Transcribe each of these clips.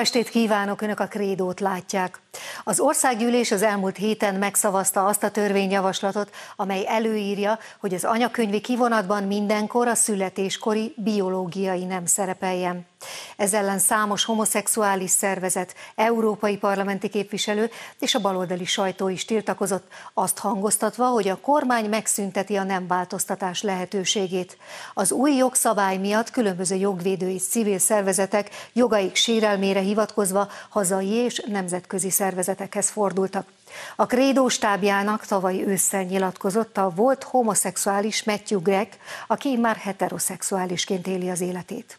Estét kívánok, Önök a krédót látják. Az országgyűlés az elmúlt héten megszavazta azt a törvényjavaslatot, amely előírja, hogy az anyakönyvi kivonatban mindenkor a születéskori biológiai nem szerepeljen. Ez ellen számos homoszexuális szervezet, európai parlamenti képviselő és a baloldali sajtó is tiltakozott, azt hangoztatva, hogy a kormány megszünteti a nem változtatás lehetőségét. Az új jogszabály miatt különböző jogvédői civil szervezetek jogaik sérelmére hivatkozva hazai és nemzetközi szervezetekhez fordultak. A Krédó stábjának tavaly ősszel nyilatkozott a volt homoszexuális Matthew Gregg, aki már heteroszexuálisként éli az életét.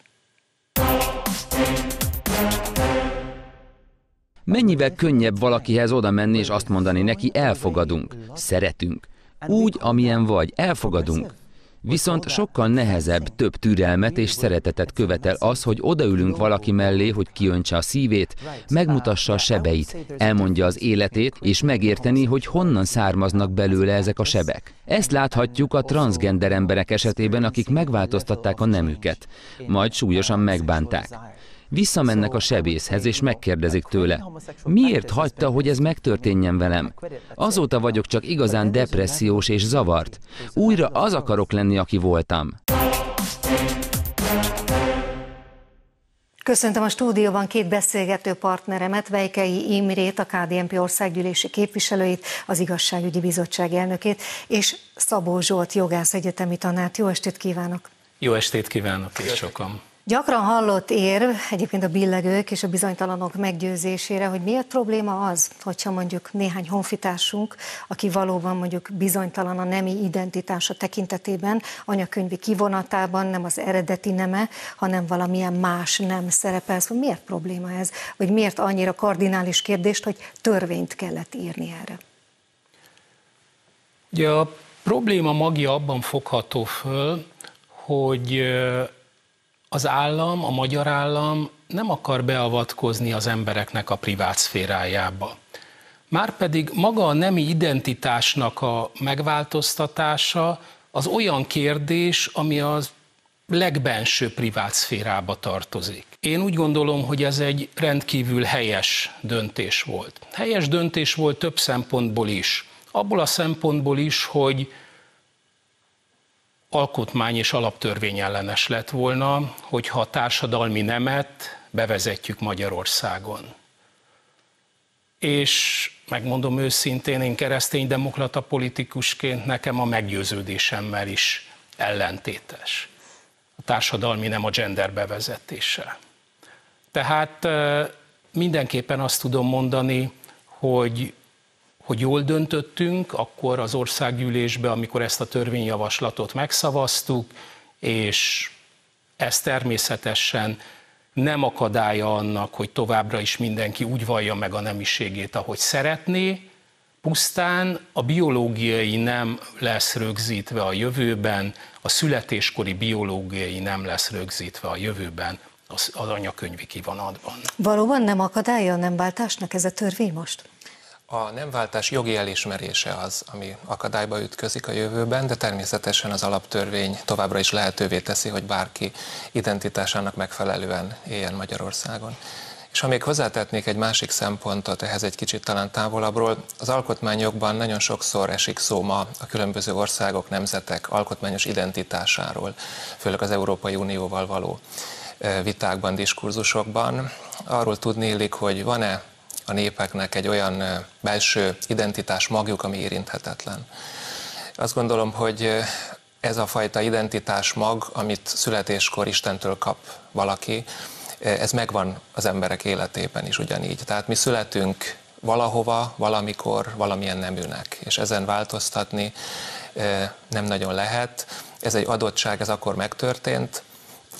Mennyivel könnyebb valakihez oda menni és azt mondani neki, elfogadunk, szeretünk. Úgy, amilyen vagy, elfogadunk. Viszont sokkal nehezebb, több türelmet és szeretetet követel az, hogy odaülünk valaki mellé, hogy kiöntse a szívét, megmutassa a sebeit, elmondja az életét, és megérteni, hogy honnan származnak belőle ezek a sebek. Ezt láthatjuk a transgender emberek esetében, akik megváltoztatták a nemüket, majd súlyosan megbánták. Visszamennek a sebészhez, és megkérdezik tőle, miért hagyta, hogy ez megtörténjen velem? Azóta vagyok csak igazán depressziós és zavart. Újra az akarok lenni, aki voltam. Köszöntöm a stúdióban két beszélgető partneremet, Vejkei Imrét, a KDNP országgyűlési képviselőit, az Igazságügyi Bizottság elnökét, és Szabó Zsolt, jogász egyetemi tanárt. Jó estét kívánok! Jó estét kívánok, és sokan! Gyakran hallott érv, egyébként a billegők és a bizonytalanok meggyőzésére, hogy miért probléma az, hogyha mondjuk néhány honfitársunk, aki valóban mondjuk bizonytalan a nemi identitása tekintetében, anyakönyvi kivonatában nem az eredeti neme, hanem valamilyen más nem szerepel. Szóval miért probléma ez? Vagy miért annyira kardinális kérdést, hogy törvényt kellett írni erre? Ugye a probléma magja abban fogható föl, hogy az állam, a magyar állam nem akar beavatkozni az embereknek a privát szférájába. Márpedig maga a nemi identitásnak a megváltoztatása az olyan kérdés, ami az legbenső privát szférába tartozik. Én úgy gondolom, hogy ez egy rendkívül helyes döntés volt. Helyes döntés volt több szempontból is. Abból a szempontból is, hogy alkotmány és alaptörvény ellenes lett volna, hogyha a társadalmi nemet bevezetjük Magyarországon. És megmondom őszintén, én kereszténydemokrata politikusként nekem a meggyőződésemmel is ellentétes. A társadalmi nem a gender bevezetése. Tehát mindenképpen azt tudom mondani, hogy hogy jól döntöttünk, akkor az országgyűlésbe, amikor ezt a törvényjavaslatot megszavaztuk, és ez természetesen nem akadálya annak, hogy továbbra is mindenki úgy vallja meg a nemiségét, ahogy szeretné, pusztán a biológiai nem lesz rögzítve a jövőben, a születéskori biológiai nem lesz rögzítve a jövőben az, az anyakönyvi kivonatban. Valóban nem akadálya a nem váltásnak ez a törvény most? A nemváltás jogi elismerése az, ami akadályba ütközik a jövőben, de természetesen az alaptörvény továbbra is lehetővé teszi, hogy bárki identitásának megfelelően éljen Magyarországon. És ha még hozzátetnék egy másik szempontot, ehhez egy kicsit talán távolabbról, az alkotmányokban nagyon sokszor esik szó ma a különböző országok, nemzetek alkotmányos identitásáról, főleg az Európai Unióval való vitákban, diskurzusokban. Arról tudnélik, hogy van-e a népeknek egy olyan belső identitás magjuk, ami érinthetetlen. Azt gondolom, hogy ez a fajta identitás mag, amit születéskor Istentől kap valaki, ez megvan az emberek életében is ugyanígy. Tehát mi születünk valahova, valamikor, valamilyen neműnek, és ezen változtatni nem nagyon lehet. Ez egy adottság, ez akkor megtörtént,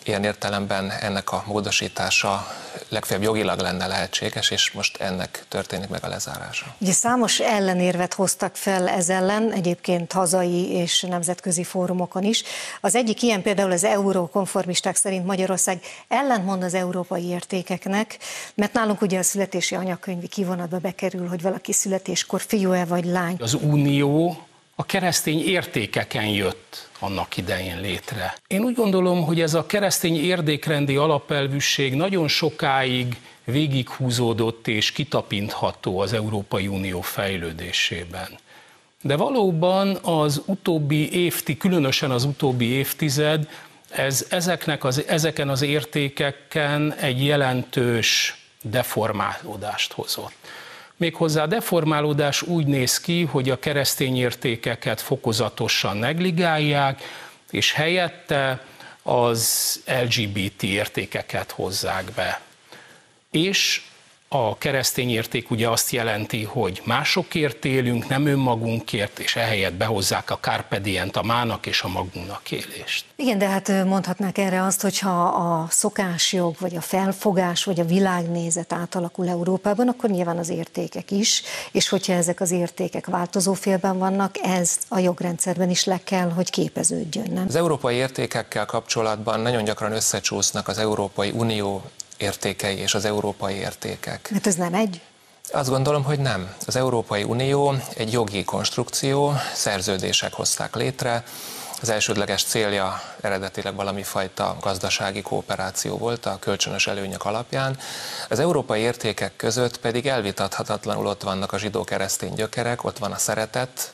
Ilyen értelemben ennek a módosítása legfeljebb jogilag lenne lehetséges, és most ennek történik meg a lezárása. Ugye számos ellenérvet hoztak fel ez ellen, egyébként hazai és nemzetközi fórumokon is. Az egyik ilyen például az eurókonformisták szerint Magyarország ellentmond az európai értékeknek, mert nálunk ugye a születési anyakönyvi kivonatba bekerül, hogy valaki születéskor fiú-e vagy lány. Az unió a keresztény értékeken jött annak idején létre. Én úgy gondolom, hogy ez a keresztény érdékrendi alapelvűség nagyon sokáig végighúzódott és kitapintható az Európai Unió fejlődésében. De valóban az utóbbi évtized, különösen az utóbbi évtized, ez ezeknek az, ezeken az értékeken egy jelentős deformálódást hozott. Méghozzá a deformálódás úgy néz ki, hogy a keresztény értékeket fokozatosan negligálják, és helyette az LGBT értékeket hozzák be. És a keresztény érték ugye azt jelenti, hogy másokért élünk, nem önmagunkért, és ehelyett behozzák a carpe dient, a mának és a magunknak élést. Igen, de hát mondhatnák erre azt, hogyha a szokásjog, vagy a felfogás, vagy a világnézet átalakul Európában, akkor nyilván az értékek is, és hogyha ezek az értékek változó félben vannak, ez a jogrendszerben is le kell, hogy képeződjön, nem? Az európai értékekkel kapcsolatban nagyon gyakran összecsúsznak az Európai Unió értékei és az európai értékek. Hát ez nem egy? Azt gondolom, hogy nem. Az Európai Unió egy jogi konstrukció, szerződések hozták létre, az elsődleges célja eredetileg valami fajta gazdasági kooperáció volt a kölcsönös előnyök alapján. Az európai értékek között pedig elvitathatatlanul ott vannak a zsidó-keresztény gyökerek, ott van a szeretet,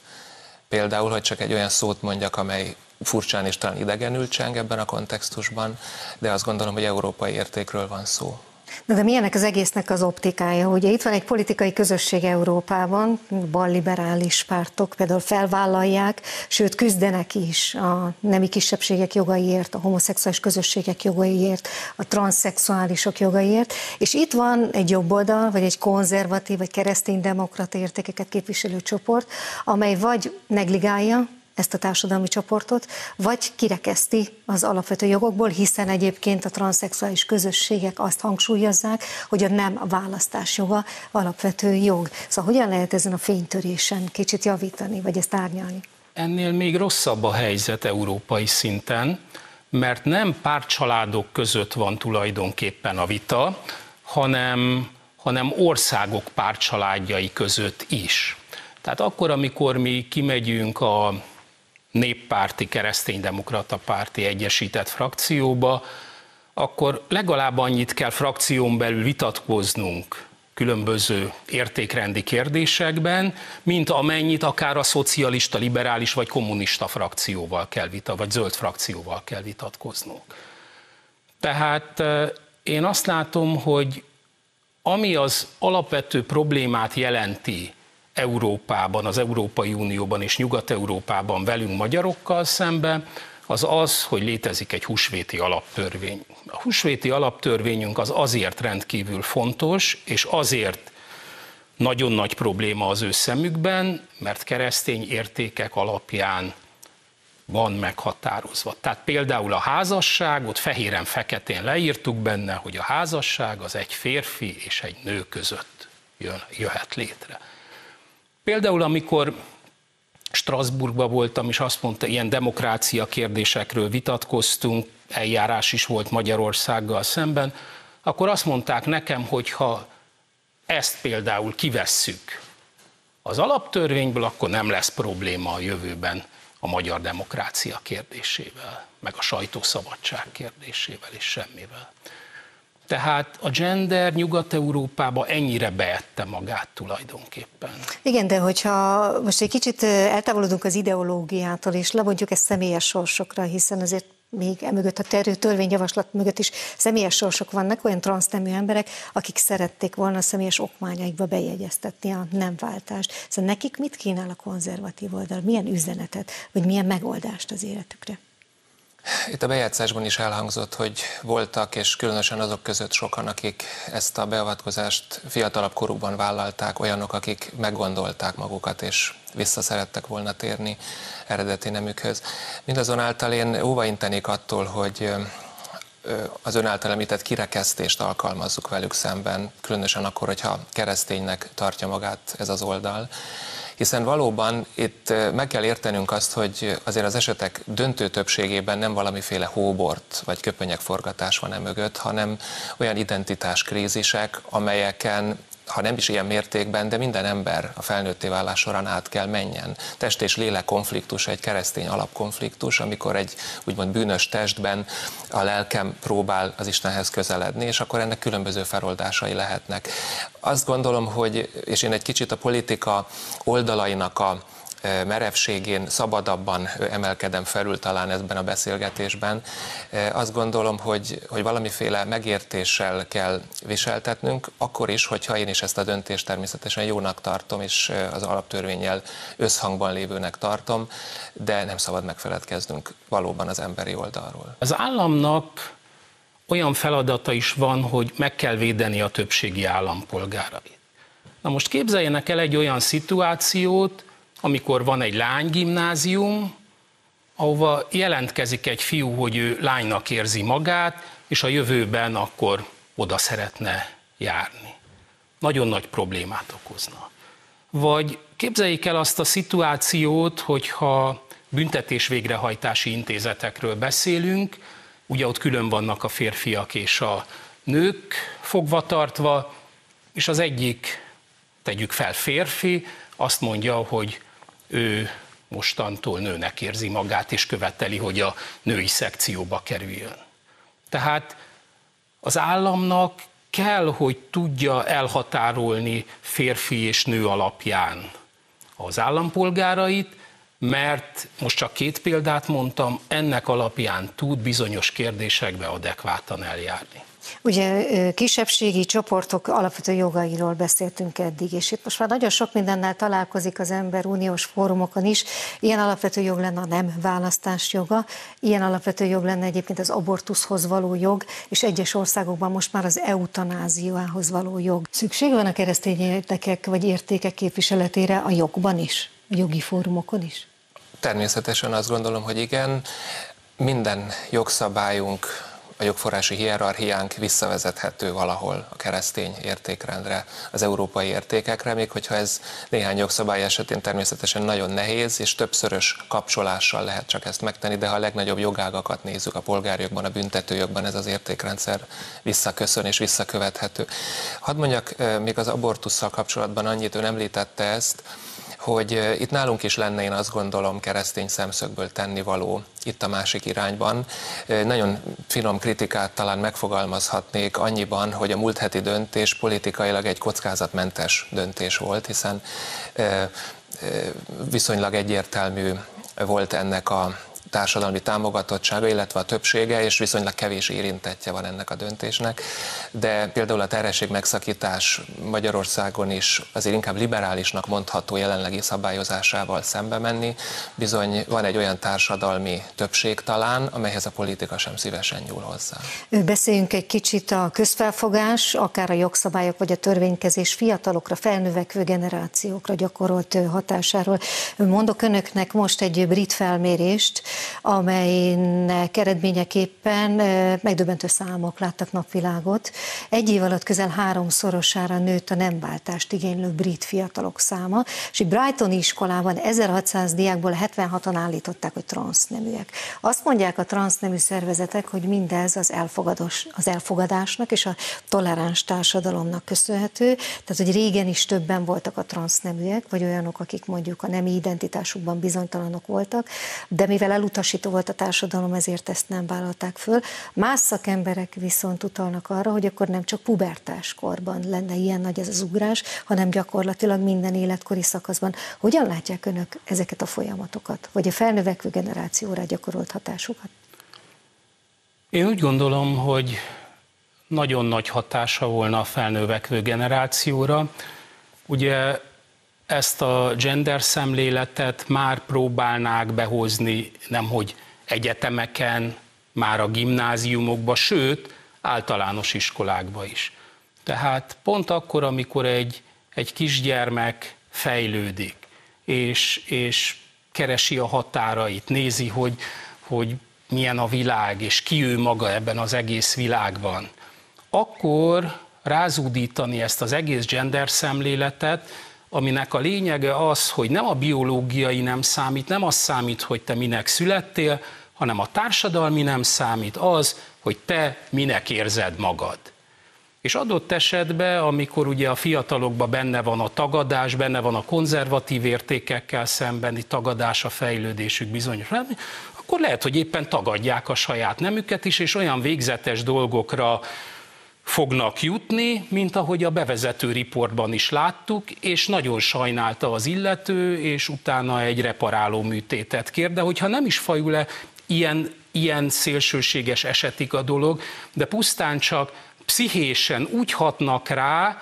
például, hogy csak egy olyan szót mondjak, amely furcsán és talán idegenül cseng ebben a kontextusban, de azt gondolom, hogy európai értékről van szó. Na de milyenek az egésznek az optikája? Ugye itt van egy politikai közösség Európában, balliberális pártok például felvállalják, sőt küzdenek is a nemi kisebbségek jogaiért, a homoszexuális közösségek jogaiért, a transzexuálisok jogaiért, és itt van egy jobboldal, vagy egy konzervatív, vagy kereszténydemokrata értékeket képviselő csoport, amely vagy negligálja, ezt a társadalmi csoportot, vagy kirekeszti az alapvető jogokból, hiszen egyébként a transzexuális közösségek azt hangsúlyozzák, hogy a nem választás joga alapvető jog. Szóval hogyan lehet ezen a fénytörésen kicsit javítani, vagy ezt árnyalni? Ennél még rosszabb a helyzet európai szinten, mert nem pár családok között van tulajdonképpen a vita, hanem, hanem országok párcsaládjai között is. Tehát akkor, amikor mi kimegyünk a néppárti, kereszténydemokrata párti egyesített frakcióba, akkor legalább annyit kell frakción belül vitatkoznunk különböző értékrendi kérdésekben, mint amennyit akár a szocialista, liberális vagy kommunista frakcióval kell vita, vagy zöld frakcióval kell vitatkoznunk. Tehát én azt látom, hogy ami az alapvető problémát jelenti Európában, az Európai Unióban és Nyugat-Európában velünk magyarokkal szemben, az az, hogy létezik egy húsvéti alaptörvény. A húsvéti alaptörvényünk az azért rendkívül fontos, és azért nagyon nagy probléma az ő szemükben, mert keresztény értékek alapján van meghatározva. Tehát például a házasságot fehéren-feketén leírtuk benne, hogy a házasság az egy férfi és egy nő között jön, jöhet létre. Például, amikor Strasbourgban voltam, és azt mondta, ilyen demokrácia kérdésekről vitatkoztunk, eljárás is volt Magyarországgal szemben, akkor azt mondták nekem, hogy ha ezt például kivesszük az alaptörvényből, akkor nem lesz probléma a jövőben a magyar demokrácia kérdésével, meg a sajtószabadság kérdésével és semmivel. Tehát a gender Nyugat-Európába ennyire beette magát tulajdonképpen. Igen, de hogyha most egy kicsit eltávolodunk az ideológiától, és lebontjuk ezt személyes sorsokra, hiszen azért még emögött a terő törvényjavaslat mögött is személyes sorsok vannak, olyan transznemű emberek, akik szerették volna a személyes okmányaikba bejegyeztetni a nemváltást. Szóval nekik mit kínál a konzervatív oldal? Milyen üzenetet, vagy milyen megoldást az életükre? Itt a bejátszásban is elhangzott, hogy voltak, és különösen azok között sokan, akik ezt a beavatkozást fiatalabb korukban vállalták, olyanok, akik meggondolták magukat, és vissza szerettek volna térni eredeti nemükhöz. Mindazonáltal én óvaintenék attól, hogy az ön által említett kirekesztést alkalmazzuk velük szemben, különösen akkor, hogyha kereszténynek tartja magát ez az oldal hiszen valóban itt meg kell értenünk azt, hogy azért az esetek döntő többségében nem valamiféle hóbort vagy köpenyekforgatás van e mögött, hanem olyan identitáskrízisek, amelyeken ha nem is ilyen mértékben, de minden ember a felnőtté válás során át kell menjen. Test és lélek konfliktus egy keresztény alapkonfliktus, amikor egy úgymond bűnös testben a lelkem próbál az Istenhez közeledni, és akkor ennek különböző feloldásai lehetnek. Azt gondolom, hogy, és én egy kicsit a politika oldalainak a merevségén szabadabban emelkedem felül talán ebben a beszélgetésben. Azt gondolom, hogy, hogy valamiféle megértéssel kell viseltetnünk, akkor is, hogyha én is ezt a döntést természetesen jónak tartom, és az alaptörvényel összhangban lévőnek tartom, de nem szabad megfeledkeznünk valóban az emberi oldalról. Az államnak olyan feladata is van, hogy meg kell védeni a többségi állampolgárait. Na most képzeljenek el egy olyan szituációt, amikor van egy lánygimnázium, ahova jelentkezik egy fiú, hogy ő lánynak érzi magát, és a jövőben akkor oda szeretne járni. Nagyon nagy problémát okozna. Vagy képzeljék el azt a szituációt, hogyha büntetés végrehajtási intézetekről beszélünk, ugye ott külön vannak a férfiak és a nők fogva tartva, és az egyik, tegyük fel férfi, azt mondja, hogy ő mostantól nőnek érzi magát, és követeli, hogy a női szekcióba kerüljön. Tehát az államnak kell, hogy tudja elhatárolni férfi és nő alapján az állampolgárait, mert most csak két példát mondtam, ennek alapján tud bizonyos kérdésekbe adekvátan eljárni. Ugye kisebbségi csoportok alapvető jogairól beszéltünk eddig, és itt most már nagyon sok mindennel találkozik az ember uniós fórumokon is. Ilyen alapvető jog lenne a nem választás joga, ilyen alapvető jog lenne egyébként az abortuszhoz való jog, és egyes országokban most már az eutanáziához való jog. Szükség van a keresztény értékek vagy értékek képviseletére a jogban is, a jogi fórumokon is? Természetesen azt gondolom, hogy igen. Minden jogszabályunk a jogforrási hierarchiánk visszavezethető valahol a keresztény értékrendre, az európai értékekre, még hogyha ez néhány jogszabály esetén természetesen nagyon nehéz, és többszörös kapcsolással lehet csak ezt megtenni, de ha a legnagyobb jogágakat nézzük a polgárjogban, a büntetőjogban, ez az értékrendszer visszaköszön és visszakövethető. Hadd mondjak eh, még az abortussal kapcsolatban annyit, ön említette ezt, hogy itt nálunk is lenne, én azt gondolom, keresztény szemszögből tennivaló itt a másik irányban. Nagyon finom kritikát talán megfogalmazhatnék annyiban, hogy a múlt heti döntés politikailag egy kockázatmentes döntés volt, hiszen viszonylag egyértelmű volt ennek a társadalmi támogatottsága, illetve a többsége, és viszonylag kevés érintettje van ennek a döntésnek. De például a terhesség megszakítás Magyarországon is azért inkább liberálisnak mondható jelenlegi szabályozásával szembe menni. Bizony van egy olyan társadalmi többség talán, amelyhez a politika sem szívesen nyúl hozzá. Beszéljünk egy kicsit a közfelfogás, akár a jogszabályok vagy a törvénykezés fiatalokra, felnövekvő generációkra gyakorolt hatásáról. Mondok önöknek most egy brit felmérést, amelynek eredményeképpen megdöbbentő számok láttak napvilágot. Egy év alatt közel háromszorosára nőtt a nem váltást igénylő brit fiatalok száma, és Brighton iskolában 1600 diákból 76-an állították, hogy transzneműek. Azt mondják a transznemű szervezetek, hogy mindez az, elfogadós, az elfogadásnak és a toleráns társadalomnak köszönhető, tehát hogy régen is többen voltak a transzneműek, vagy olyanok, akik mondjuk a nemi identitásukban bizonytalanok voltak, de mivel el elutasító volt a társadalom, ezért ezt nem vállalták föl. Más szakemberek viszont utalnak arra, hogy akkor nem csak pubertás korban lenne ilyen nagy ez az ugrás, hanem gyakorlatilag minden életkori szakaszban. Hogyan látják önök ezeket a folyamatokat, vagy a felnövekvő generációra gyakorolt hatásukat? Én úgy gondolom, hogy nagyon nagy hatása volna a felnövekvő generációra. Ugye ezt a gender szemléletet már próbálnák behozni, nemhogy egyetemeken, már a gimnáziumokba, sőt, általános iskolákba is. Tehát pont akkor, amikor egy, egy kisgyermek fejlődik, és, és keresi a határait, nézi, hogy, hogy milyen a világ, és ki ő maga ebben az egész világban, akkor rázúdítani ezt az egész gender szemléletet, aminek a lényege az, hogy nem a biológiai nem számít, nem az számít, hogy te minek születtél, hanem a társadalmi nem számít az, hogy te minek érzed magad. És adott esetben, amikor ugye a fiatalokban benne van a tagadás, benne van a konzervatív értékekkel szembeni tagadás, a fejlődésük bizonyos, akkor lehet, hogy éppen tagadják a saját nemüket is, és olyan végzetes dolgokra fognak jutni, mint ahogy a bevezető riportban is láttuk, és nagyon sajnálta az illető, és utána egy reparáló műtétet kér, de hogyha nem is fajul le ilyen, ilyen szélsőséges esetik a dolog, de pusztán csak pszichésen úgy hatnak rá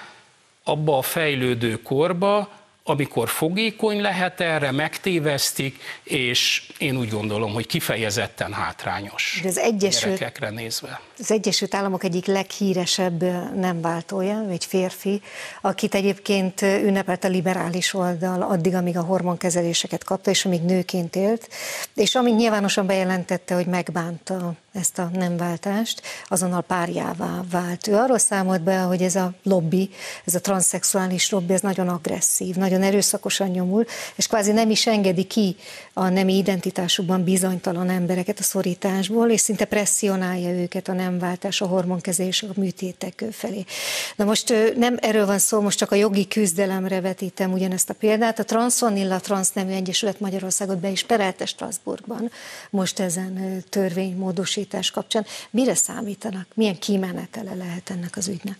abba a fejlődő korba, amikor fogékony lehet erre, megtévesztik, és én úgy gondolom, hogy kifejezetten hátrányos az Egyesült, gyerekekre nézve. Az Egyesült Államok egyik leghíresebb nem váltója, egy férfi, akit egyébként ünnepelt a liberális oldal addig, amíg a hormonkezeléseket kapta, és amíg nőként élt, és amíg nyilvánosan bejelentette, hogy megbánta ezt a nemváltást, azonnal párjává vált. Ő arról számolt be, hogy ez a lobby, ez a transzexuális lobby, ez nagyon agresszív, nagyon erőszakosan nyomul, és kvázi nem is engedi ki a nemi identitásukban bizonytalan embereket a szorításból, és szinte presszionálja őket a nemváltás, a hormonkezés, a műtétek felé. Na most nem erről van szó, most csak a jogi küzdelemre vetítem ugyanezt a példát. A Transvanilla Transznemű Egyesület Magyarországot be is perelte Strasbourgban most ezen törvénymódosítás kapcsán mire számítanak? Milyen kimenetele lehet ennek az ügynek?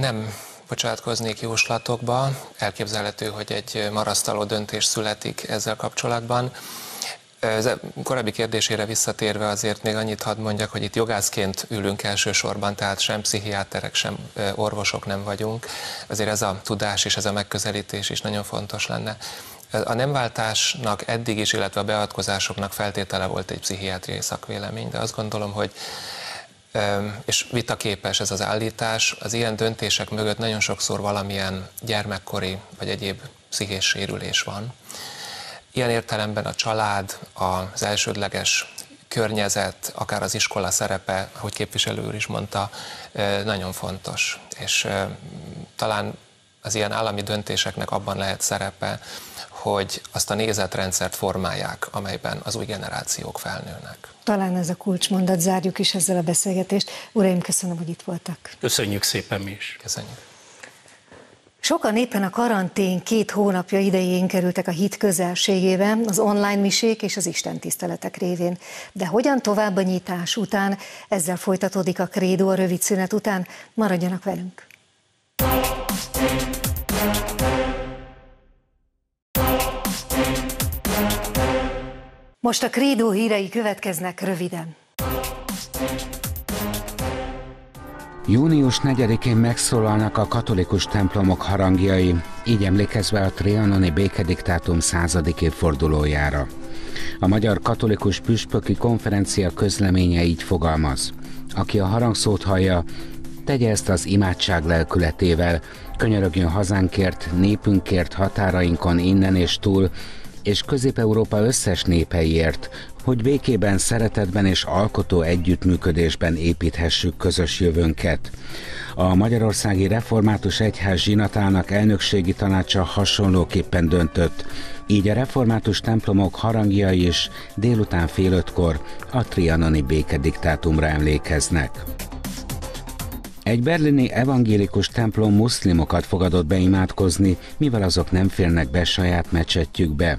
Nem bocsátkoznék jóslatokba. Elképzelhető, hogy egy marasztaló döntés születik ezzel kapcsolatban. Ez korábbi kérdésére visszatérve azért még annyit hadd mondjak, hogy itt jogászként ülünk elsősorban, tehát sem pszichiáterek, sem orvosok nem vagyunk. Azért ez a tudás és ez a megközelítés is nagyon fontos lenne. A nemváltásnak eddig is, illetve a beavatkozásoknak feltétele volt egy pszichiátriai szakvélemény, de azt gondolom, hogy és vitaképes ez az állítás, az ilyen döntések mögött nagyon sokszor valamilyen gyermekkori vagy egyéb pszichés sérülés van. Ilyen értelemben a család, az elsődleges környezet, akár az iskola szerepe, ahogy képviselő úr is mondta, nagyon fontos. És talán az ilyen állami döntéseknek abban lehet szerepe, hogy azt a nézetrendszert formálják, amelyben az új generációk felnőnek. Talán ez a kulcsmondat, zárjuk is ezzel a beszélgetést. Uraim, köszönöm, hogy itt voltak. Köszönjük szépen mi is. Köszönjük. Sokan éppen a karantén két hónapja idején kerültek a hit közelségébe, az online misék és az Isten tiszteletek révén. De hogyan tovább a nyitás után? Ezzel folytatódik a krédó a rövid szünet után. Maradjanak velünk! Most a krédó hírei következnek röviden. Június 4-én megszólalnak a katolikus templomok harangjai, így emlékezve a trianoni békediktátum századik évfordulójára. A Magyar Katolikus Püspöki Konferencia közleménye így fogalmaz. Aki a harangszót hallja, tegye ezt az imádság lelkületével, könyörögjön hazánkért, népünkért, határainkon innen és túl, és Közép-Európa összes népeiért, hogy békében, szeretetben és alkotó együttműködésben építhessük közös jövőnket. A Magyarországi Református Egyház zsinatának elnökségi tanácsa hasonlóképpen döntött, így a református templomok harangjai is délután fél ötkor a trianoni békediktátumra emlékeznek. Egy berlini evangélikus templom muszlimokat fogadott be imádkozni, mivel azok nem férnek be saját mecsetjükbe.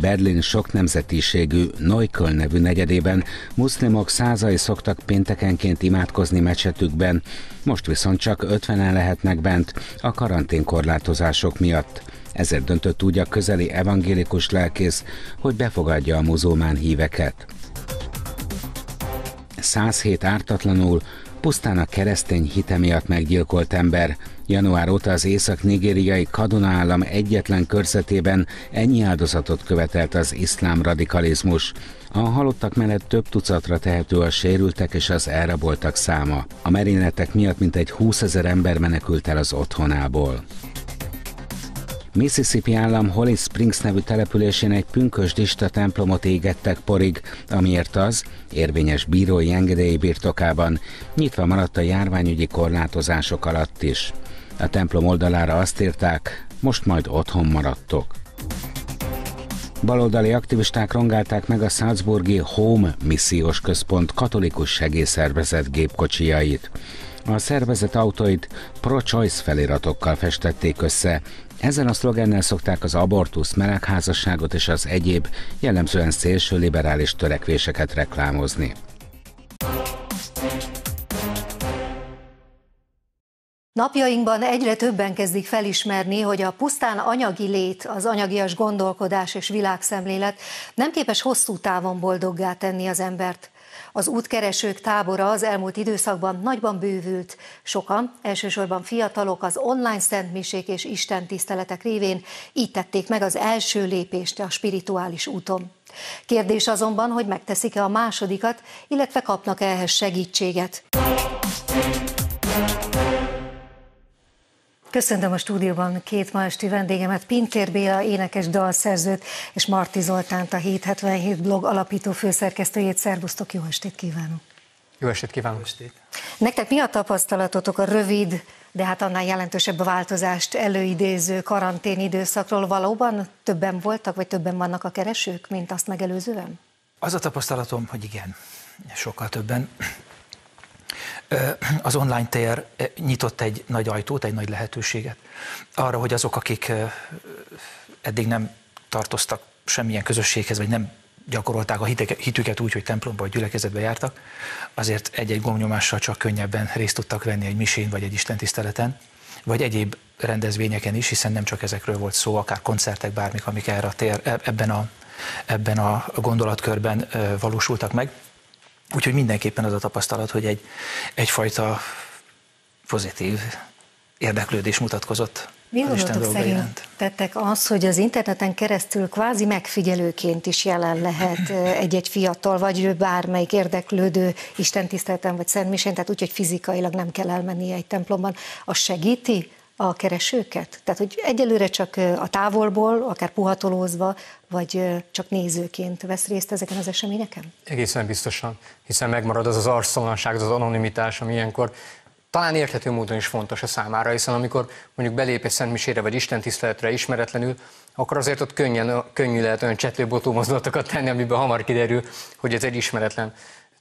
Berlin sok nemzetiségű Neukölln nevű negyedében muszlimok százai szoktak péntekenként imádkozni mecsetükben, most viszont csak 50-en lehetnek bent a karanténkorlátozások miatt. Ezért döntött úgy a közeli evangélikus lelkész, hogy befogadja a muzulmán híveket. 107 ártatlanul, pusztán a keresztény hite miatt meggyilkolt ember. Január óta az észak-nigériai Kaduna állam egyetlen körzetében ennyi áldozatot követelt az iszlám radikalizmus. A halottak mellett több tucatra tehető a sérültek és az elraboltak száma. A merényletek miatt mintegy 20 ezer ember menekült el az otthonából. Mississippi állam Holly Springs nevű településén egy pünkösdista templomot égettek porig, amiért az, érvényes bírói engedélyi birtokában, nyitva maradt a járványügyi korlátozások alatt is. A templom oldalára azt írták, most majd otthon maradtok. Baloldali aktivisták rongálták meg a Salzburgi Home Missziós Központ katolikus segélyszervezet gépkocsijait. A szervezet autóit pro-choice feliratokkal festették össze. Ezen a szlogennel szokták az abortusz, melegházasságot és az egyéb, jellemzően szélső liberális törekvéseket reklámozni. Napjainkban egyre többen kezdik felismerni, hogy a pusztán anyagi lét, az anyagias gondolkodás és világszemlélet nem képes hosszú távon boldoggá tenni az embert. Az útkeresők tábora az elmúlt időszakban nagyban bővült. Sokan, elsősorban fiatalok az online szentmisék és Isten tiszteletek révén így tették meg az első lépést a spirituális úton. Kérdés azonban, hogy megteszik-e a másodikat, illetve kapnak -e ehhez segítséget. Köszöntöm a stúdióban két ma esti vendégemet, Pintér Béla, énekes dalszerzőt, és Marti Zoltánt, a 777 blog alapító főszerkesztőjét. Szervusztok, jó estét kívánok! Jó estét kívánok! Jó estét. Nektek mi a tapasztalatotok a rövid, de hát annál jelentősebb a változást előidéző karantén időszakról? Valóban többen voltak, vagy többen vannak a keresők, mint azt megelőzően? Az a tapasztalatom, hogy igen, sokkal többen az online tér nyitott egy nagy ajtót, egy nagy lehetőséget arra, hogy azok, akik eddig nem tartoztak semmilyen közösséghez, vagy nem gyakorolták a hitüket úgy, hogy templomba vagy gyülekezetbe jártak, azért egy-egy gomnyomással csak könnyebben részt tudtak venni egy misén vagy egy istentiszteleten, vagy egyéb rendezvényeken is, hiszen nem csak ezekről volt szó, akár koncertek, bármik, amik erre a tér, e-, ebben a, ebben a gondolatkörben valósultak meg. Úgyhogy mindenképpen az a tapasztalat, hogy egy, egyfajta pozitív érdeklődés mutatkozott mi gondolatok szerint tettek az, hogy az interneten keresztül kvázi megfigyelőként is jelen lehet egy-egy fiatal, vagy bármelyik érdeklődő istentiszteleten vagy szentmisén, tehát úgy, hogy fizikailag nem kell elmenni egy templomban, az segíti a keresőket? Tehát, hogy egyelőre csak a távolból, akár puhatolózva, vagy csak nézőként vesz részt ezeken az eseményeken? Egészen biztosan, hiszen megmarad az az arctalanság, az az anonimitás, ami ilyenkor talán érthető módon is fontos a számára, hiszen amikor mondjuk belép egy szentmisére vagy istentiszteletre ismeretlenül, akkor azért ott könnyen, könnyű lehet olyan csetlőbotó mozdulatokat tenni, amiben hamar kiderül, hogy ez egy ismeretlen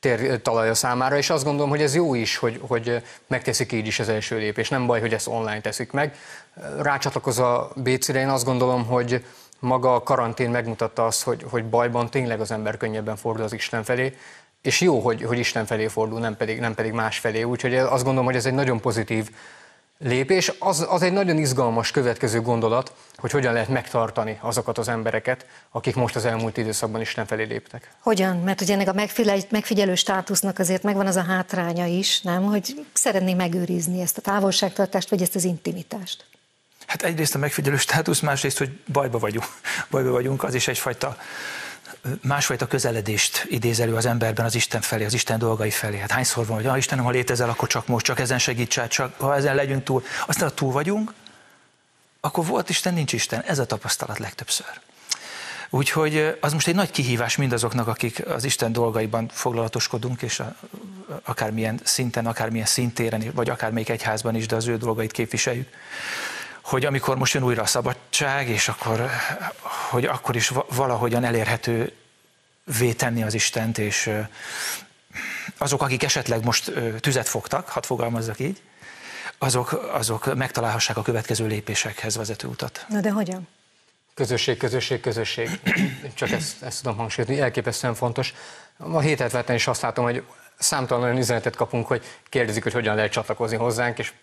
tér talaja számára, és azt gondolom, hogy ez jó is, hogy, hogy megteszik így is az első lépés. Nem baj, hogy ezt online teszik meg. Rácsatlakozva Bécire, én azt gondolom, hogy maga a karantén megmutatta azt, hogy, hogy bajban tényleg az ember könnyebben fordul az Isten felé, és jó, hogy, hogy Isten felé fordul, nem pedig, nem pedig más felé. Úgyhogy azt gondolom, hogy ez egy nagyon pozitív lépés. Az, az egy nagyon izgalmas következő gondolat, hogy hogyan lehet megtartani azokat az embereket, akik most az elmúlt időszakban Isten felé léptek. Hogyan? Mert ugye ennek a megfigyelő, megfigyelő státusznak azért megvan az a hátránya is, nem? Hogy szeretné megőrizni ezt a távolságtartást, vagy ezt az intimitást. Hát egyrészt a megfigyelő státusz, másrészt, hogy bajba vagyunk. Bajba vagyunk, az is egyfajta másfajta közeledést idéz elő az emberben az Isten felé, az Isten dolgai felé. Hát hányszor van, hogy ah, Istenem, ha létezel, akkor csak most, csak ezen segíts csak ha ezen legyünk túl. Aztán, ha túl vagyunk, akkor volt Isten, nincs Isten. Ez a tapasztalat legtöbbször. Úgyhogy az most egy nagy kihívás mindazoknak, akik az Isten dolgaiban foglalatoskodunk, és a, akármilyen szinten, akármilyen szintéren, vagy akármelyik egyházban is, de az ő dolgait képviseljük, hogy amikor most jön újra a szabadság, és akkor, hogy akkor is valahogyan elérhető tenni az Istent, és azok, akik esetleg most tüzet fogtak, hadd fogalmazzak így, azok, azok megtalálhassák a következő lépésekhez vezető utat. Na de hogyan? Közösség, közösség, közösség. Csak ezt, ezt tudom hangsúlyozni, elképesztően fontos. A hétet is azt látom, hogy számtalan olyan üzenetet kapunk, hogy kérdezik, hogy hogyan lehet csatlakozni hozzánk, és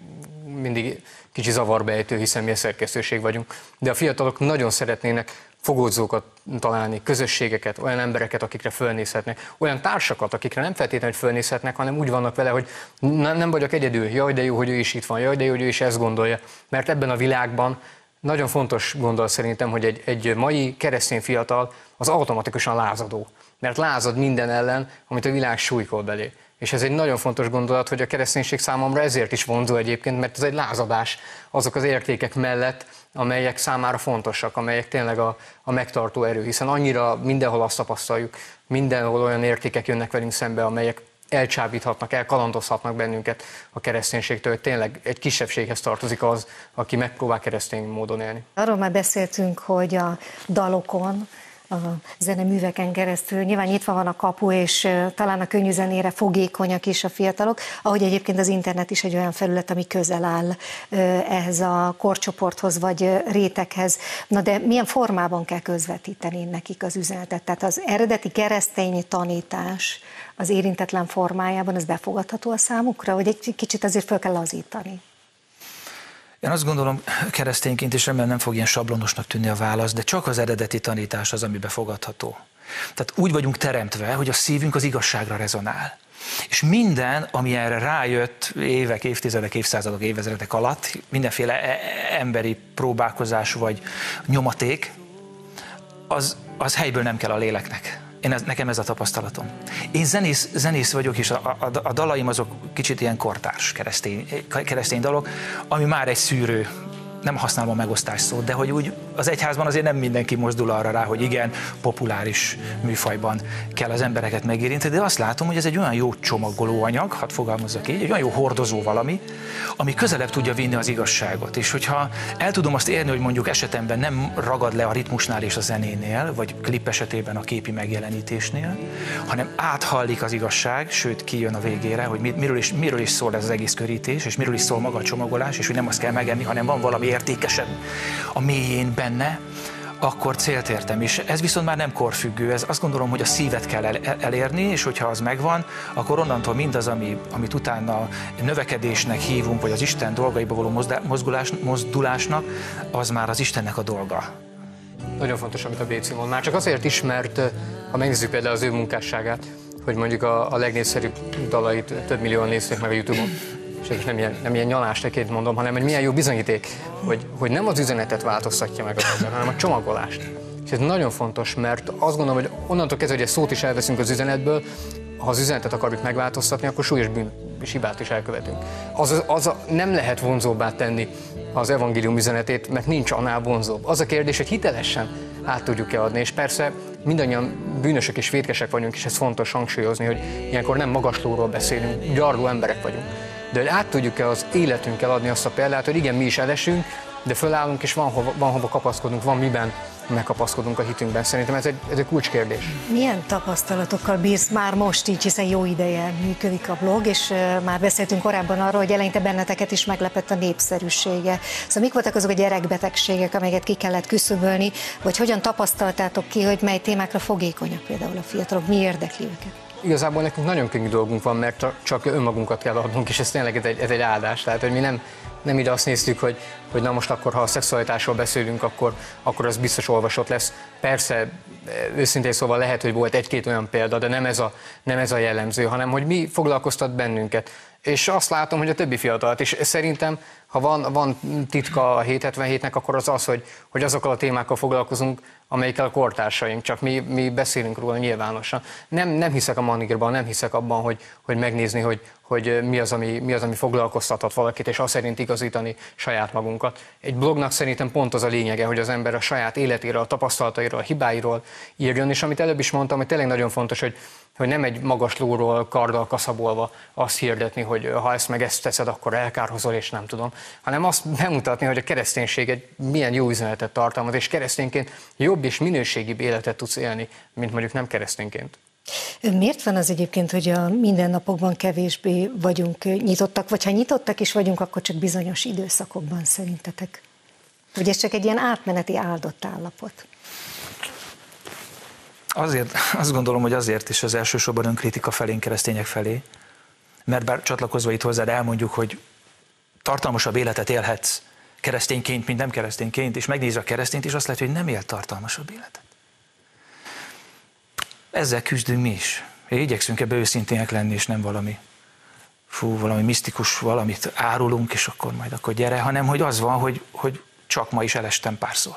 mindig kicsi zavarbejtő, hiszen mi a szerkesztőség vagyunk. De a fiatalok nagyon szeretnének fogódzókat találni, közösségeket, olyan embereket, akikre fölnézhetnek, olyan társakat, akikre nem feltétlenül fölnézhetnek, hanem úgy vannak vele, hogy nem, nem vagyok egyedül, jaj, de jó, hogy ő is itt van, jaj, de jó, hogy ő is ezt gondolja. Mert ebben a világban nagyon fontos gondolat szerintem, hogy egy, egy mai keresztény fiatal az automatikusan lázadó. Mert lázad minden ellen, amit a világ súlykol belé. És ez egy nagyon fontos gondolat, hogy a kereszténység számomra ezért is vonzó egyébként, mert ez egy lázadás azok az értékek mellett, amelyek számára fontosak, amelyek tényleg a, a megtartó erő, hiszen annyira mindenhol azt tapasztaljuk, mindenhol olyan értékek jönnek velünk szembe, amelyek elcsábíthatnak, elkalandozhatnak bennünket a kereszténységtől, hogy tényleg egy kisebbséghez tartozik az, aki megpróbál keresztény módon élni. Arról már beszéltünk, hogy a dalokon a zeneműveken keresztül. Nyilván nyitva van a kapu, és talán a könnyű zenére fogékonyak is a fiatalok, ahogy egyébként az internet is egy olyan felület, ami közel áll ehhez a korcsoporthoz vagy réteghez. Na de milyen formában kell közvetíteni nekik az üzenetet? Tehát az eredeti keresztény tanítás az érintetlen formájában, ez befogadható a számukra, vagy egy kicsit azért fel kell lazítani? Én azt gondolom keresztényként, és remélem nem fog ilyen sablonosnak tűnni a válasz, de csak az eredeti tanítás az, ami befogadható. Tehát úgy vagyunk teremtve, hogy a szívünk az igazságra rezonál. És minden, ami erre rájött évek, évtizedek, évszázadok, évezredek alatt, mindenféle e- emberi próbálkozás vagy nyomaték, az, az helyből nem kell a léleknek. Én ez, nekem ez a tapasztalatom. Én zenész, zenész vagyok, és a, a, a dalaim azok kicsit ilyen kortárs keresztény, keresztény dalok, ami már egy szűrő nem használom a megosztás szót, de hogy úgy az egyházban azért nem mindenki mozdul arra rá, hogy igen, populáris műfajban kell az embereket megérinteni, de azt látom, hogy ez egy olyan jó csomagoló anyag, hadd fogalmazzak így, egy olyan jó hordozó valami, ami közelebb tudja vinni az igazságot. És hogyha el tudom azt érni, hogy mondjuk esetemben nem ragad le a ritmusnál és a zenénél, vagy klip esetében a képi megjelenítésnél, hanem áthallik az igazság, sőt kijön a végére, hogy miről is, miről is szól ez az egész körítés, és miről is szól maga a csomagolás, és hogy nem azt kell megenni, hanem van valami értékesebb a mélyén benne, akkor célt értem. És ez viszont már nem korfüggő, ez azt gondolom, hogy a szívet kell el, elérni, és hogyha az megvan, akkor onnantól mindaz, ami, amit utána növekedésnek hívunk, vagy az Isten dolgaiba való mozdulás, mozdulásnak, az már az Istennek a dolga. Nagyon fontos, amit a Béci mond. Már csak azért is, mert ha megnézzük például az ő munkásságát, hogy mondjuk a, a legnépszerűbb dalait több millióan nézték meg a Youtube-on, és nem ilyen, nem ilyen nyalásteként mondom, hanem egy milyen jó bizonyíték, hogy, hogy nem az üzenetet változtatja meg a ember, hanem a csomagolást. És ez nagyon fontos, mert azt gondolom, hogy onnantól kezdve, hogy egy szót is elveszünk az üzenetből, ha az üzenetet akarjuk megváltoztatni, akkor súlyos bűn és hibát is elkövetünk. Az, az, az nem lehet vonzóbbá tenni az evangélium üzenetét, mert nincs annál vonzóbb. Az a kérdés, hogy hitelesen át tudjuk-e adni, és persze mindannyian bűnösök és vétkesek vagyunk, és ez fontos hangsúlyozni, hogy ilyenkor nem magaslóról beszélünk, gyarló emberek vagyunk de át tudjuk-e az életünkkel adni azt a példát, hogy igen, mi is elesünk, de fölállunk, és van hova, van hova kapaszkodunk, van miben megkapaszkodunk a hitünkben. Szerintem ez egy, ez egy kulcskérdés. Milyen tapasztalatokkal bírsz már most így, hiszen jó ideje működik a blog, és már beszéltünk korábban arról, hogy eleinte benneteket is meglepett a népszerűsége. Szóval mik voltak azok a gyerekbetegségek, amelyeket ki kellett küszöbölni, vagy hogyan tapasztaltátok ki, hogy mely témákra fogékonyak például a fiatalok, mi érdekli őket? Igazából nekünk nagyon könnyű dolgunk van, mert csak önmagunkat kell adnunk, és ez tényleg ez egy, ez egy áldás. Tehát, hogy mi nem, nem ide azt néztük, hogy, hogy na most akkor, ha a szexualitásról beszélünk, akkor, akkor az biztos olvasott lesz. Persze, őszintén szóval lehet, hogy volt egy-két olyan példa, de nem ez, a, nem ez a jellemző, hanem hogy mi foglalkoztat bennünket. És azt látom, hogy a többi fiatalt, és szerintem, ha van, van titka a 777-nek, akkor az az, hogy, hogy azokkal a témákkal foglalkozunk, amelyikkel a kortársaink, csak mi, mi beszélünk róla nyilvánosan. Nem, nem hiszek a manírban, nem hiszek abban, hogy, hogy megnézni, hogy, hogy mi, az, ami, mi az, ami foglalkoztathat valakit, és azt szerint igazítani saját magunkat. Egy blognak szerintem pont az a lényege, hogy az ember a saját életéről, a tapasztalatairól, a hibáiról írjon, és amit előbb is mondtam, hogy tényleg nagyon fontos, hogy hogy nem egy magas lóról karddal kaszabolva azt hirdetni, hogy ha ezt meg ezt teszed, akkor elkárhozol, és nem tudom, hanem azt bemutatni, hogy a kereszténység egy milyen jó üzenetet tartalmaz, és keresztényként jobb és minőségibb életet tudsz élni, mint mondjuk nem keresztényként. Miért van az egyébként, hogy a mindennapokban kevésbé vagyunk nyitottak, vagy ha nyitottak is vagyunk, akkor csak bizonyos időszakokban szerintetek? Vagy ez csak egy ilyen átmeneti áldott állapot? Azért, azt gondolom, hogy azért is az elsősorban önkritika felén, keresztények felé, mert bár csatlakozva itt hozzád elmondjuk, hogy tartalmasabb életet élhetsz keresztényként, mint nem keresztényként, és megnéz a keresztényt, és azt lehet, hogy nem él tartalmasabb életet. Ezzel küzdünk mi is. Igyekszünk ebbe őszintének lenni, és nem valami fú, valami misztikus valamit árulunk, és akkor majd akkor gyere, hanem hogy az van, hogy, hogy csak ma is elestem párszor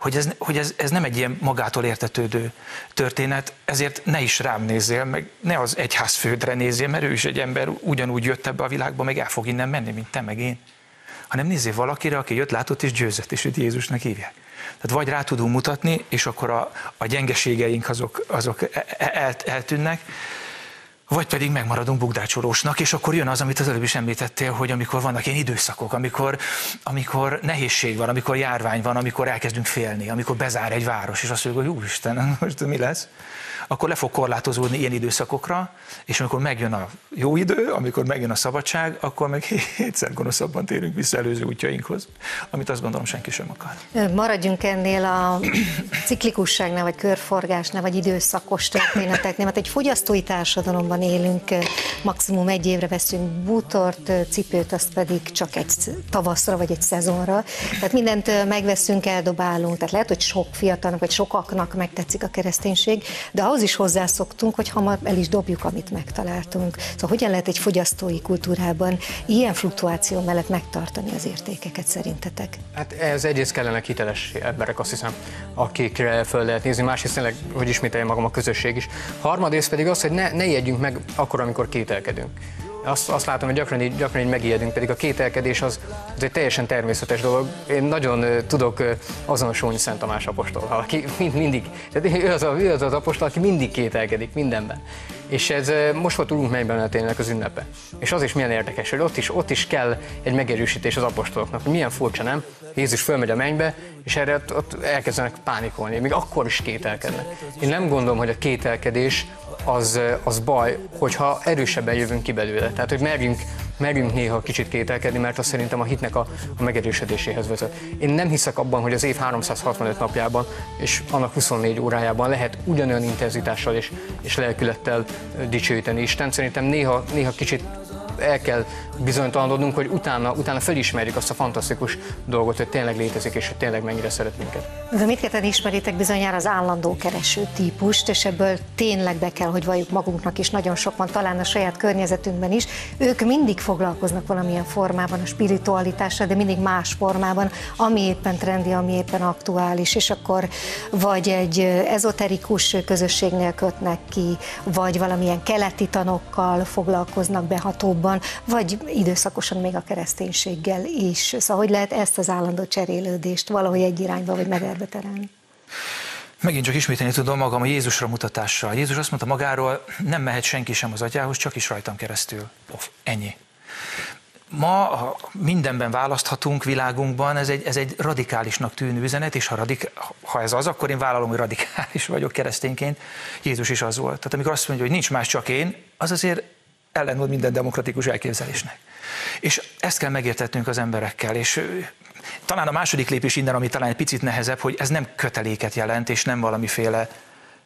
hogy, ez, hogy ez, ez nem egy ilyen magától értetődő történet, ezért ne is rám nézzél, meg ne az egyház fődre nézzél, mert ő is egy ember ugyanúgy jött ebbe a világba, meg el fog innen menni, mint te, meg én. Hanem nézzél valakire, aki jött, látott és győzött, és őt Jézusnak hívják. Tehát vagy rá tudunk mutatni, és akkor a, a gyengeségeink azok, azok el, el, eltűnnek, vagy pedig megmaradunk bugdácsolósnak, és akkor jön az, amit az előbb is említettél, hogy amikor vannak ilyen időszakok, amikor, amikor nehézség van, amikor járvány van, amikor elkezdünk félni, amikor bezár egy város, és azt mondjuk, hogy úristen, most mi lesz? Akkor le fog korlátozódni ilyen időszakokra, és amikor megjön a jó idő, amikor megjön a szabadság, akkor meg hétszer gonoszabban térünk vissza előző útjainkhoz, amit azt gondolom senki sem akar. Maradjunk ennél a ciklikusságnál, vagy körforgásnál, vagy időszakos történeteknél, mert egy fogyasztói társadalomban élünk, maximum egy évre veszünk bútort, cipőt, azt pedig csak egy tavaszra, vagy egy szezonra. Tehát mindent megveszünk, eldobálunk. Tehát lehet, hogy sok fiatalnak, vagy sokaknak megtetszik a kereszténység, de ahhoz is hozzászoktunk, hogy hamar el is dobjuk, amit megtaláltunk. Szóval hogyan lehet egy fogyasztói kultúrában ilyen fluktuáció mellett megtartani az értékeket szerintetek? Hát ez egyrészt kellene hiteles emberek, azt hiszem, akikre föl lehet nézni, másrészt tényleg, hogy ismételjem magam a közösség is. Harmadrészt pedig az, hogy ne, ne jegyünk meg akkor, amikor kételkedünk azt, azt látom, hogy gyakran így, gyakran így megijedünk, pedig a kételkedés az, az egy teljesen természetes dolog. Én nagyon uh, tudok uh, azonosulni Szent Tamás apostol, aki mind, mindig, tehát ő az, a, ő az az apostol, aki mindig kételkedik mindenben. És ez most volt Urunk mennyben tényleg az ünnepe. És az is milyen érdekes, hogy ott is, ott is kell egy megerősítés az apostoloknak, milyen furcsa, nem? Jézus fölmegy a mennybe, és erre ott, ott elkezdenek pánikolni, még akkor is kételkednek. Én nem gondolom, hogy a kételkedés az, az baj, hogyha erősebben jövünk ki belőle. Tehát, hogy merjünk, merjünk néha kicsit kételkedni, mert az szerintem a hitnek a, a megerősödéséhez vezet. Én nem hiszek abban, hogy az év 365 napjában és annak 24 órájában lehet ugyanolyan intenzitással és, és lelkülettel dicsőíteni Isten. Szerintem néha, néha kicsit el kell bizonytalanodnunk, hogy utána, utána felismerjük azt a fantasztikus dolgot, hogy tényleg létezik, és hogy tényleg mennyire szeret minket. De mindketten ismeritek bizonyára az állandó kereső típust, és ebből tényleg be kell, hogy valljuk magunknak is, nagyon sok van, talán a saját környezetünkben is. Ők mindig foglalkoznak valamilyen formában a spiritualitással, de mindig más formában, ami éppen trendi, ami éppen aktuális, és akkor vagy egy ezoterikus közösségnél kötnek ki, vagy valamilyen keleti tanokkal foglalkoznak behatóbban, vagy időszakosan még a kereszténységgel is. Szóval hogy lehet ezt az állandó cserélődést valahogy egy irányba vagy mederbe terelni? Megint csak ismételni tudom magam a Jézusra mutatással. Jézus azt mondta magáról, nem mehet senki sem az atyához, csak is rajtam keresztül. Off, ennyi. Ma mindenben választhatunk világunkban, ez egy, ez egy radikálisnak tűnő üzenet, és ha, radik, ha ez az, akkor én vállalom, hogy radikális vagyok keresztényként. Jézus is az volt. Tehát amikor azt mondja, hogy nincs más, csak én, az azért ellenmond minden demokratikus elképzelésnek. És ezt kell megértetnünk az emberekkel, és talán a második lépés innen, ami talán egy picit nehezebb, hogy ez nem köteléket jelent, és nem valamiféle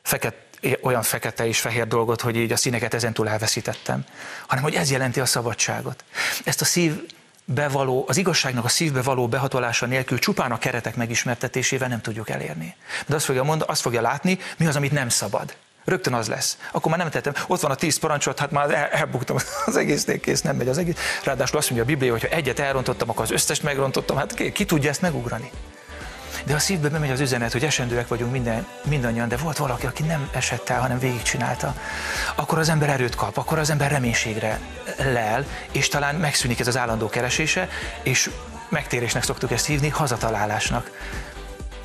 feket, olyan fekete és fehér dolgot, hogy így a színeket ezentúl elveszítettem, hanem hogy ez jelenti a szabadságot. Ezt a szív bevaló, az igazságnak a szívbe való behatolása nélkül csupán a keretek megismertetésével nem tudjuk elérni. De azt fogja, mondani, azt fogja látni, mi az, amit nem szabad. Rögtön az lesz. Akkor már nem tettem. Ott van a tíz parancsot, hát már el, elbuktam az egész kész, nem megy az egész. Ráadásul azt mondja a Biblia, hogy ha egyet elrontottam, akkor az összes megrontottam. Hát ki, ki tudja ezt megugrani? De a szívbe bemegy az üzenet, hogy esendőek vagyunk minden, mindannyian, de volt valaki, aki nem esett el, hanem végigcsinálta. Akkor az ember erőt kap, akkor az ember reménységre lel, és talán megszűnik ez az állandó keresése, és megtérésnek szoktuk ezt hívni, hazatalálásnak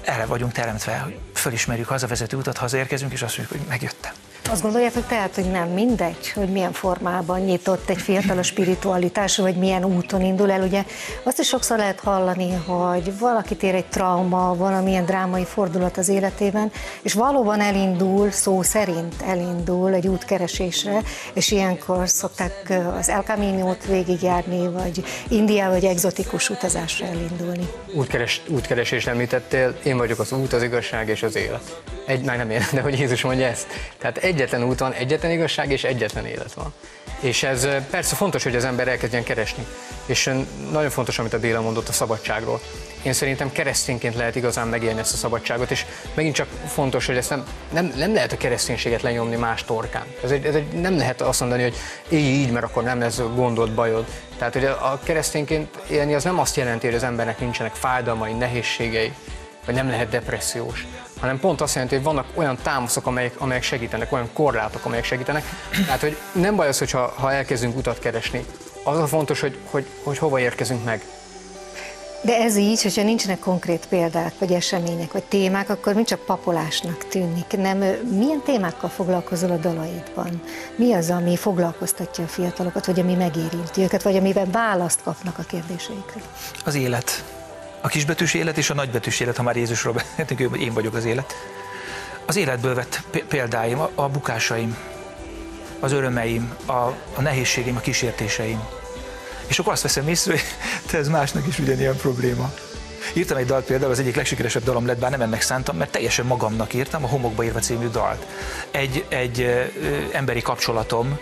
erre vagyunk teremtve, hogy fölismerjük hazavezető utat, hazaérkezünk, és azt mondjuk, hogy megjöttem. Azt gondoljátok tehát, hogy nem mindegy, hogy milyen formában nyitott egy fiatal a spiritualitás, vagy milyen úton indul el. Ugye azt is sokszor lehet hallani, hogy valakit ér egy trauma, valamilyen drámai fordulat az életében, és valóban elindul, szó szerint elindul egy útkeresésre, és ilyenkor szokták az El Camino-t végigjárni, vagy India, vagy egzotikus utazásra elindulni. Útkeres, útkeresés említettél, én vagyok az út, az igazság és az élet. Egy, már nem én, de hogy Jézus mondja ezt. Tehát egyetlen út van, egyetlen igazság és egyetlen élet van. És ez persze fontos, hogy az ember elkezdjen keresni. És nagyon fontos, amit a Béla mondott a szabadságról. Én szerintem keresztényként lehet igazán megélni ezt a szabadságot, és megint csak fontos, hogy ezt nem, nem, nem lehet a kereszténységet lenyomni más torkán. Ez egy, ez egy, nem lehet azt mondani, hogy így, így, mert akkor nem lesz gondod, bajod. Tehát, hogy a keresztényként élni az nem azt jelenti, hogy az embernek nincsenek fájdalmai, nehézségei, vagy nem lehet depressziós, hanem pont azt jelenti, hogy vannak olyan támaszok, amelyek, amelyek segítenek, olyan korlátok, amelyek segítenek. Tehát, hogy nem baj az, hogyha, ha elkezdünk utat keresni. Az a fontos, hogy, hogy, hogy hova érkezünk meg. De ez így, hogyha nincsenek konkrét példák, vagy események, vagy témák, akkor mind csak papolásnak tűnik. Nem, milyen témákkal foglalkozol a dalaidban? Mi az, ami foglalkoztatja a fiatalokat, vagy ami megérinti őket, vagy amiben választ kapnak a kérdéseikre? Az élet. A kisbetűs élet és a nagybetűs élet, ha már Jézusról beszéltünk, én vagyok az élet. Az életből vett példáim, a, bukásaim, az örömeim, a, a nehézségeim, a kísértéseim. És akkor azt veszem észre, hogy te ez másnak is ugyanilyen probléma. Írtam egy dalt például, az egyik legsikeresebb dalom lett, bár nem ennek szántam, mert teljesen magamnak írtam, a Homokba írva című dalt. Egy, egy ö, emberi kapcsolatom,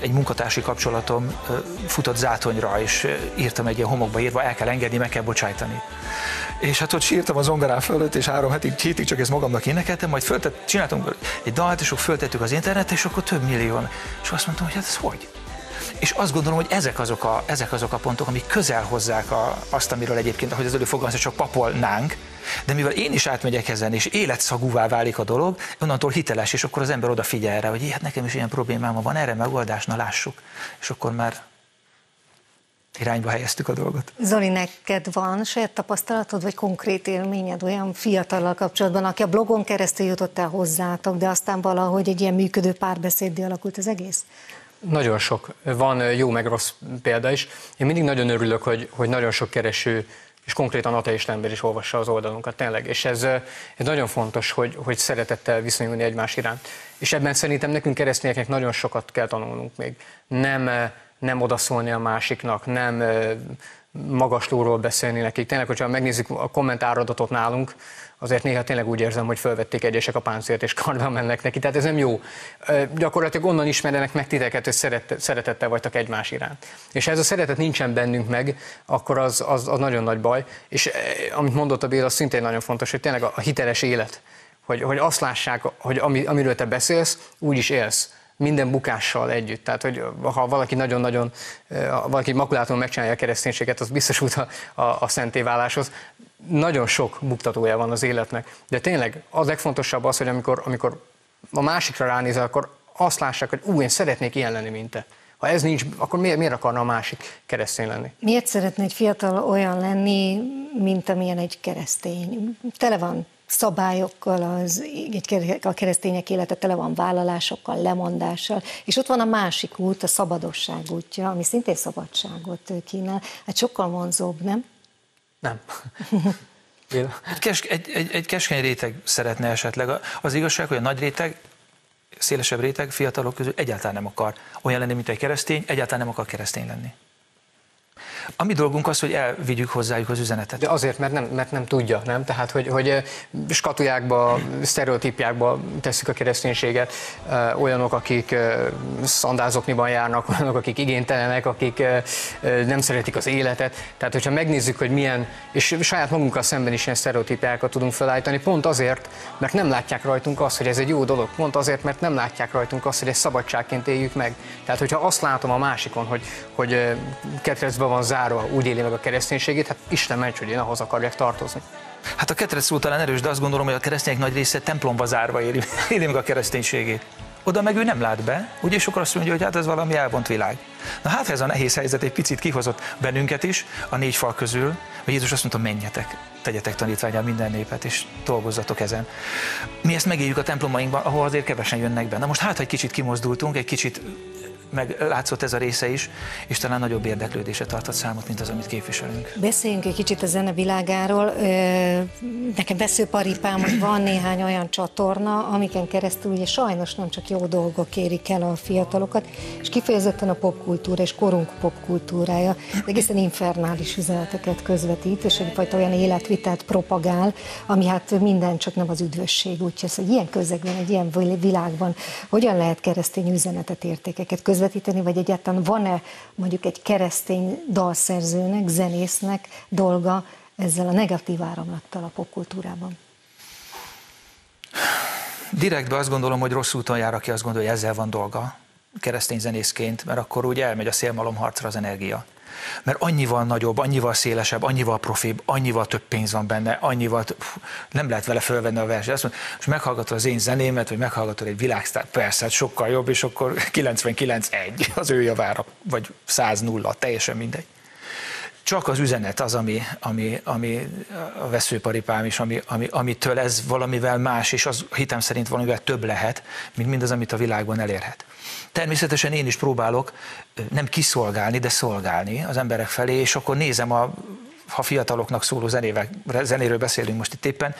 egy munkatársi kapcsolatom futott zátonyra, és írtam egy ilyen homokba írva, el kell engedni, meg kell bocsájtani. És hát ott sírtam az zongorán fölött, és három hetig, hétig csak ezt magamnak énekeltem, majd föltett, csináltunk egy dalt, és akkor föltettük az internetre, és akkor több millió. És azt mondtam, hogy hát ez hogy? És azt gondolom, hogy ezek azok a, ezek azok a pontok, amik közel hozzák a, azt, amiről egyébként, ahogy az előbb fogalmazta, csak papolnánk, de mivel én is átmegyek ezen, és életszagúvá válik a dolog, onnantól hiteles, és akkor az ember odafigyel erre, hogy hát nekem is ilyen problémám van, erre megoldás, na lássuk. És akkor már irányba helyeztük a dolgot. Zoli, neked van saját tapasztalatod, vagy konkrét élményed olyan fiatallal kapcsolatban, aki a blogon keresztül jutott el hozzátok, de aztán valahogy egy ilyen működő párbeszéddé alakult az egész? Nagyon sok. Van jó meg rossz példa is. Én mindig nagyon örülök, hogy, hogy nagyon sok kereső és konkrétan ateista ember is olvassa az oldalunkat, tényleg. És ez, ez nagyon fontos, hogy, hogy szeretettel viszonyulni egymás iránt. És ebben szerintem nekünk keresztényeknek nagyon sokat kell tanulnunk még. Nem, nem odaszólni a másiknak, nem magaslóról beszélni nekik. Tényleg, hogyha megnézzük a kommentáradatot nálunk, azért néha tényleg úgy érzem, hogy felvették egyesek a páncélt és karban mennek neki. Tehát ez nem jó. Gyakorlatilag onnan ismernek meg titeket, hogy szeret, szeretettel vagytok egymás iránt. És ha ez a szeretet nincsen bennünk meg, akkor az, az, az nagyon nagy baj. És amit mondott a Béla, az szintén nagyon fontos, hogy tényleg a, hiteles élet, hogy, hogy azt lássák, hogy ami, amiről te beszélsz, úgy is élsz minden bukással együtt. Tehát, hogy ha valaki nagyon-nagyon, valaki makulától megcsinálja a kereszténységet, az biztos út a, a, a szentéváláshoz nagyon sok buktatója van az életnek, de tényleg a legfontosabb az, hogy amikor, amikor a másikra ránézel, akkor azt lássák, hogy ú, én szeretnék ilyen lenni, mint te. Ha ez nincs, akkor miért, miért akarna a másik keresztény lenni? Miért szeretne egy fiatal olyan lenni, mint amilyen egy keresztény? Tele van szabályokkal, az, egy, a keresztények élete tele van vállalásokkal, lemondással, és ott van a másik út, a szabadosság útja, ami szintén szabadságot kínál. Hát sokkal vonzóbb, nem? Nem. egy, kes, egy, egy, egy keskeny réteg szeretne esetleg. Az igazság, hogy a nagy réteg, szélesebb réteg fiatalok közül egyáltalán nem akar olyan lenni, mint egy keresztény, egyáltalán nem akar keresztény lenni. A mi dolgunk az, hogy elvigyük hozzájuk az üzenetet. De azért, mert nem, mert nem tudja, nem? Tehát, hogy, hogy eh, skatujákba, sztereotípiákba tesszük a kereszténységet, eh, olyanok, akik eh, szandázokniban járnak, olyanok, akik igénytelenek, akik nem szeretik az életet. Tehát, hogyha megnézzük, hogy milyen, és saját magunkkal szemben is ilyen sztereotípiákat tudunk felállítani, pont azért, mert nem látják rajtunk azt, hogy ez egy jó dolog, pont azért, mert nem látják rajtunk azt, hogy ezt szabadságként éljük meg. Tehát, hogyha azt látom a másikon, hogy, hogy ketrecbe van zárva, zárva úgy éli meg a kereszténységét, hát Isten ments, hogy én ahhoz akarják tartozni. Hát a ketrec szó talán erős, de azt gondolom, hogy a keresztények nagy része templomba zárva éli, éli meg a kereszténységét. Oda meg ő nem lát be, ugye, akkor azt mondja, hogy hát ez valami elvont világ. Na hát ez a nehéz helyzet egy picit kihozott bennünket is a négy fal közül, hogy Jézus azt mondta, menjetek, tegyetek tanítványá minden népet, és dolgozzatok ezen. Mi ezt megéljük a templomainkban, ahol azért kevesen jönnek be. Na most hát, ha egy kicsit kimozdultunk, egy kicsit meg látszott ez a része is, és talán nagyobb érdeklődése tartott számot, mint az, amit képviselünk. Beszéljünk egy kicsit a zene világáról. Nekem veszőparipám, hogy van néhány olyan csatorna, amiken keresztül ugye sajnos nem csak jó dolgok érik el a fiatalokat, és kifejezetten a popkultúra és korunk popkultúrája egészen infernális üzeneteket közvetít, és egyfajta olyan életvitelt propagál, ami hát minden csak nem az üdvösség. Úgyhogy hogy ilyen közegben, egy ilyen világban hogyan lehet keresztény üzenetet, értékeket közvetíteni, közvetíteni, vagy egyáltalán van-e mondjuk egy keresztény dalszerzőnek, zenésznek dolga ezzel a negatív áramlattal a popkultúrában? Direktbe azt gondolom, hogy rossz úton jár, aki azt gondolja, hogy ezzel van dolga keresztény zenészként, mert akkor úgy elmegy a szélmalomharcra az energia mert annyival nagyobb, annyival szélesebb, annyival profibb, annyival több pénz van benne, annyival több, nem lehet vele fölvenni a versenyt. Azt mondja, és meghallgatod az én zenémet, vagy meghallgatod egy világsztár, persze, hát sokkal jobb, és akkor 99-1 az ő javára, vagy 100-0, teljesen mindegy. csak az üzenet az, ami, ami, ami a veszőparipám is, ami, ami, amitől ez valamivel más, és az hitem szerint valamivel több lehet, mint mindaz, amit a világban elérhet. Természetesen én is próbálok nem kiszolgálni, de szolgálni az emberek felé, és akkor nézem a ha fiataloknak szóló zenével, zenéről beszélünk most itt éppen,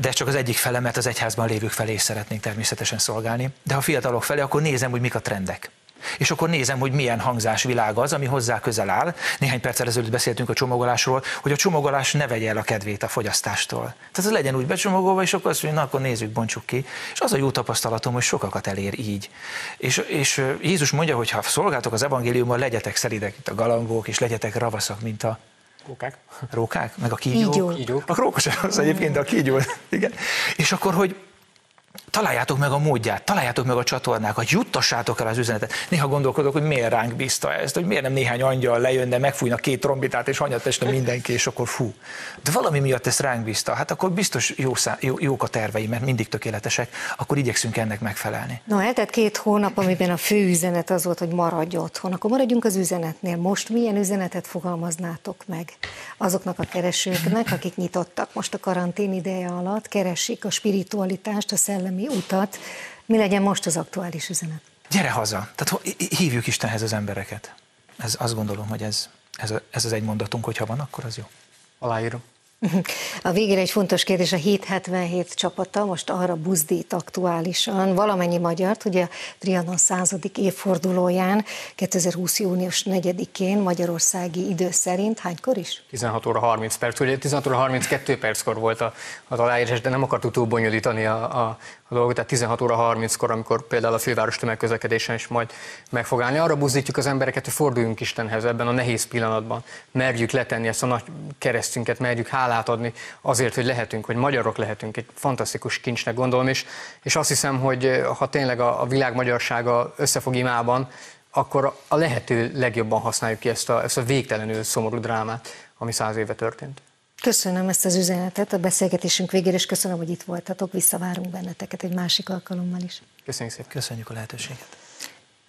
de csak az egyik fele, mert az egyházban lévők felé is szeretnénk természetesen szolgálni. De ha fiatalok felé, akkor nézem, hogy mik a trendek. És akkor nézem, hogy milyen hangzásvilág az, ami hozzá közel áll. Néhány perccel ezelőtt beszéltünk a csomagolásról, hogy a csomagolás ne vegye el a kedvét a fogyasztástól. Tehát ez legyen úgy becsomagolva, és akkor azt mondja, na akkor nézzük, bontsuk ki. És az a jó tapasztalatom, hogy sokakat elér így. És, és Jézus mondja, hogy ha szolgáltok az evangéliumban, legyetek szelidek, mint a galambok, és legyetek ravaszak, mint a Rókák. Rókák? Meg a kígyók? Kígyók. Kígyók. A rókos az egyébként, de a kígyó. Igen. És akkor, hogy találjátok meg a módját, találjátok meg a csatornákat, juttassátok el az üzenetet. Néha gondolkodok, hogy miért ránk bízta ezt, hogy miért nem néhány angyal lejönne, megfújna két trombitát, és hanyat este mindenki, és akkor fú. De valami miatt ezt ránk bízta, hát akkor biztos jó szá, jó, jók a tervei, mert mindig tökéletesek, akkor igyekszünk ennek megfelelni. No, eltett két hónap, amiben a fő üzenet az volt, hogy maradj otthon. Akkor maradjunk az üzenetnél. Most milyen üzenetet fogalmaznátok meg azoknak a keresőknek, akik nyitottak most a karantén ideje alatt, keresik a spiritualitást, a szellemi utat. Mi legyen most az aktuális üzenet? Gyere haza, tehát hívjuk Istenhez az embereket. Ez, azt gondolom, hogy ez, ez, ez az egy mondatunk, hogyha van, akkor az jó. Aláírom. A végére egy fontos kérdés, a 777 csapata most arra buzdít aktuálisan valamennyi magyart, ugye a Trianon századik évfordulóján 2020. június 4-én magyarországi idő szerint hánykor is? 16 óra 30 perc, ugye 16 óra 32 perckor volt a, az aláírás, de nem akartuk túl bonyolítani a, a, a dolgot, tehát 16 óra 30-kor, amikor például a főváros tömegközlekedésen is majd meg fog állni. Arra buzdítjuk az embereket, hogy forduljunk Istenhez ebben a nehéz pillanatban. Merjük letenni ezt a nagy keresztünket, merjük hálát adni azért, hogy lehetünk, hogy magyarok lehetünk. Egy fantasztikus kincsnek gondolom, és, és azt hiszem, hogy ha tényleg a, a világ magyarsága összefog imában, akkor a lehető legjobban használjuk ki ezt a, ezt a végtelenül szomorú drámát, ami száz éve történt. Köszönöm ezt az üzenetet a beszélgetésünk végére, és köszönöm, hogy itt voltatok. Visszavárunk benneteket egy másik alkalommal is. Köszönjük szépen. Köszönjük a lehetőséget.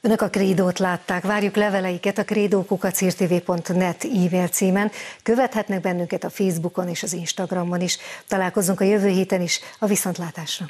Önök a Krédót látták, várjuk leveleiket a krédókukacírtv.net e-mail címen. Követhetnek bennünket a Facebookon és az Instagramon is. Találkozunk a jövő héten is a viszontlátásra.